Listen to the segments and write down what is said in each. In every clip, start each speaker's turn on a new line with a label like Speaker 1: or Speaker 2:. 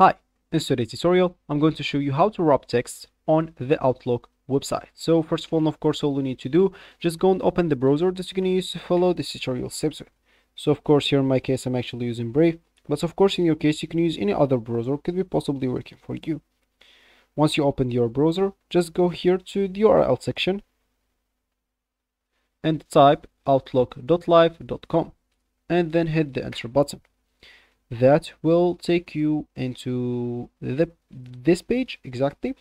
Speaker 1: Hi, in today's tutorial, I'm going to show you how to wrap text on the Outlook website. So first of all, of course, all you need to do, just go and open the browser that you're going to use to follow this tutorial steps. So of course, here in my case, I'm actually using Brave, but of course, in your case, you can use any other browser, could be possibly working for you. Once you open your browser, just go here to the URL section and type outlook.live.com and then hit the enter button that will take you into the this page exactly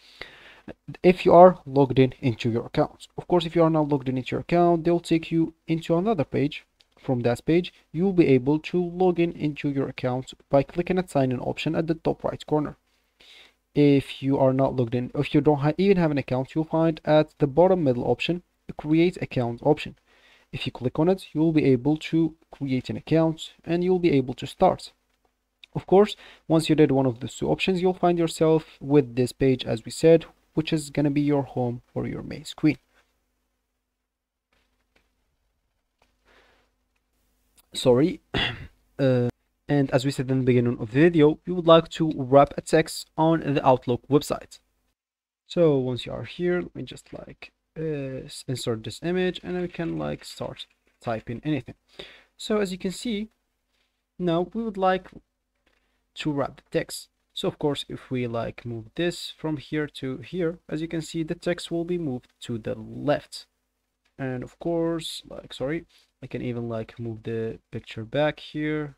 Speaker 1: if you are logged in into your account. Of course if you are not logged in into your account they'll take you into another page. From that page you'll be able to log in into your account by clicking at sign in option at the top right corner. If you are not logged in if you don't ha even have an account you'll find at the bottom middle option create account option. If you click on it you'll be able to create an account and you'll be able to start of course, once you did one of those two options, you'll find yourself with this page as we said, which is going to be your home or your main screen. Sorry. uh, and as we said in the beginning of the video, you would like to wrap a text on the Outlook website. So once you are here, let me just like uh, insert this image and we can like start typing anything. So as you can see, now we would like to wrap the text. So of course, if we like move this from here to here, as you can see, the text will be moved to the left. And of course, like, sorry, I can even like move the picture back here,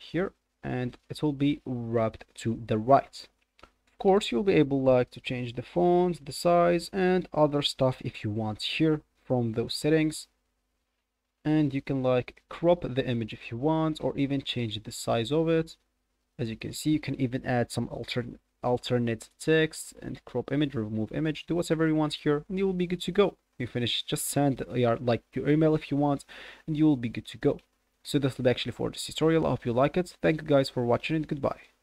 Speaker 1: here, and it will be wrapped to the right. Of course, you'll be able like to change the font, the size, and other stuff if you want here from those settings and you can like crop the image if you want or even change the size of it. As you can see you can even add some alternate alternate text and crop image remove image do whatever you want here and you will be good to go. You finish just send your like your email if you want and you will be good to go. So that's be actually for this tutorial. I hope you like it. Thank you guys for watching and goodbye